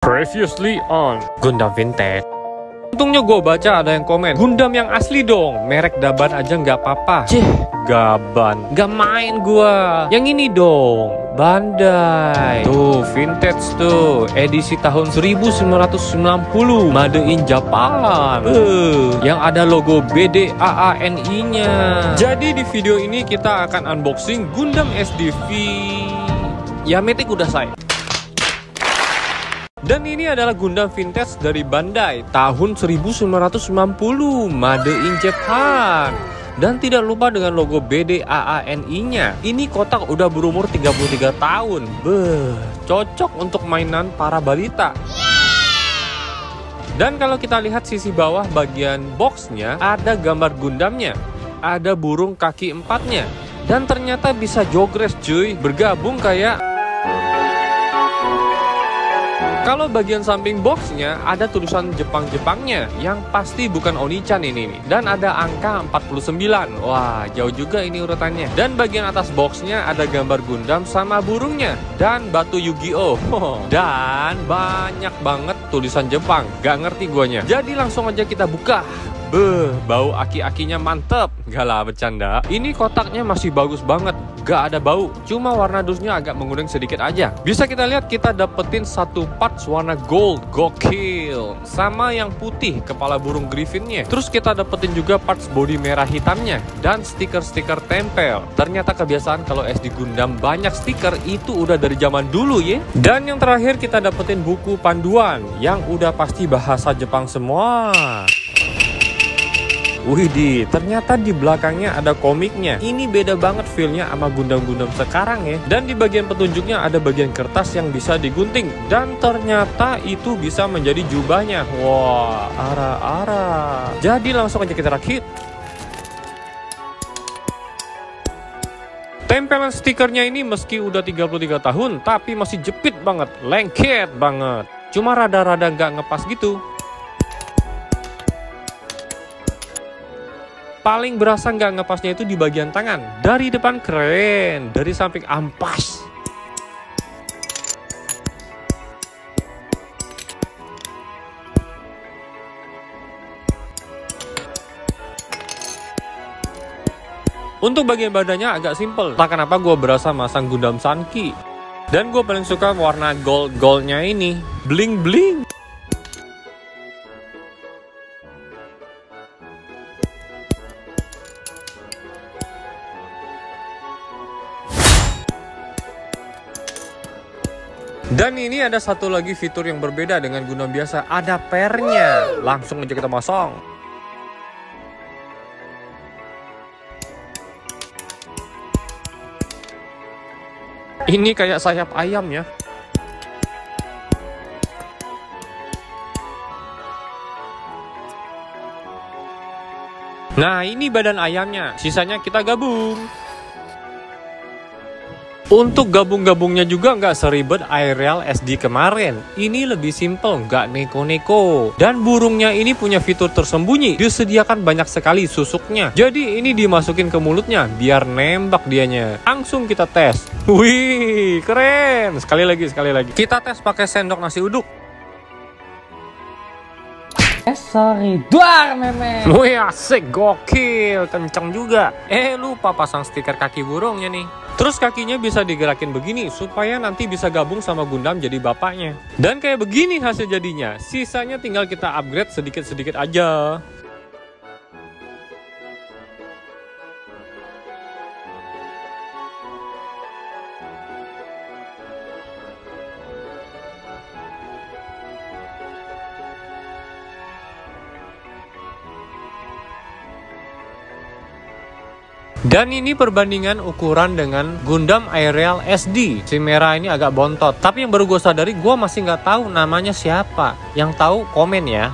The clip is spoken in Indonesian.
Previously on Gundam Vintage. Untungnya gue baca ada yang komen Gundam yang asli dong. Merek Daban aja nggak apa-apa. Cih, Gaban. Gak main gue Yang ini dong. Bandai. Tuh, vintage tuh. Edisi tahun 1990 Made in Japan. Uh, Yang ada logo BDAANI nya Jadi di video ini kita akan unboxing Gundam SDV Ya metik udah saya dan ini adalah Gundam vintage dari Bandai tahun 1990 Made in Japan dan tidak lupa dengan logo BDAANI-nya. Ini kotak udah berumur 33 tahun. Beh, cocok untuk mainan para balita. Dan kalau kita lihat sisi bawah bagian boxnya ada gambar Gundamnya. Ada burung kaki empatnya. Dan ternyata bisa jogres cuy, bergabung kayak kalau bagian samping boxnya ada tulisan Jepang-Jepangnya yang pasti bukan Onichan ini nih. Dan ada angka 49. Wah, jauh juga ini urutannya. Dan bagian atas boxnya ada gambar Gundam sama burungnya dan batu Yu-Gi-Oh. Dan banyak banget tulisan Jepang. Gak ngerti guanya. Jadi langsung aja kita buka. Beh, bau aki-akinya mantep. Gak lah, bercanda. Ini kotaknya masih bagus banget. Gak ada bau. Cuma warna dusnya agak menguning sedikit aja. Bisa kita lihat kita dapetin satu parts warna gold. Gokil. Sama yang putih, kepala burung griffinnya. Terus kita dapetin juga parts body merah hitamnya. Dan stiker-stiker tempel. Ternyata kebiasaan kalau SD Gundam banyak stiker itu udah dari zaman dulu ya. Dan yang terakhir kita dapetin buku panduan. Yang udah pasti bahasa Jepang semua. Widih, ternyata di belakangnya ada komiknya. Ini beda banget feelnya sama Gundam-Gundam sekarang ya. Dan di bagian petunjuknya ada bagian kertas yang bisa digunting. Dan ternyata itu bisa menjadi jubahnya. Wah, ara-ara. Jadi langsung aja kita rakit. Tempelan stikernya ini meski udah 33 tahun, tapi masih jepit banget, lengket banget. Cuma rada-rada nggak ngepas gitu. Paling berasa nggak ngepasnya itu di bagian tangan. Dari depan keren, dari samping ampas. Untuk bagian badannya agak simple. Tak kenapa gue berasa masang Gundam Sanki. Dan gue paling suka warna gold-goldnya ini. Bling-bling. Dan ini ada satu lagi fitur yang berbeda dengan Gundam biasa, ada pernya. Langsung aja kita masang. Ini kayak sayap ayam ya. Nah ini badan ayamnya, sisanya kita gabung. Untuk gabung-gabungnya juga nggak seribet aerial SD kemarin. Ini lebih simple, nggak neko-neko. Dan burungnya ini punya fitur tersembunyi. Disediakan banyak sekali susuknya. Jadi ini dimasukin ke mulutnya biar nembak dianya. Langsung kita tes. Wih, keren. Sekali lagi, sekali lagi. Kita tes pakai sendok nasi uduk. Sorry, duar meme. Wih asik, gokil, kenceng juga. Eh lupa pasang stiker kaki burungnya nih. Terus kakinya bisa digerakin begini supaya nanti bisa gabung sama Gundam jadi bapaknya. Dan kayak begini hasil jadinya. Sisanya tinggal kita upgrade sedikit-sedikit aja. Dan ini perbandingan ukuran dengan Gundam Aerial SD. Si merah ini agak bontot. Tapi yang baru gue sadari, gue masih nggak tahu namanya siapa. Yang tahu komen ya.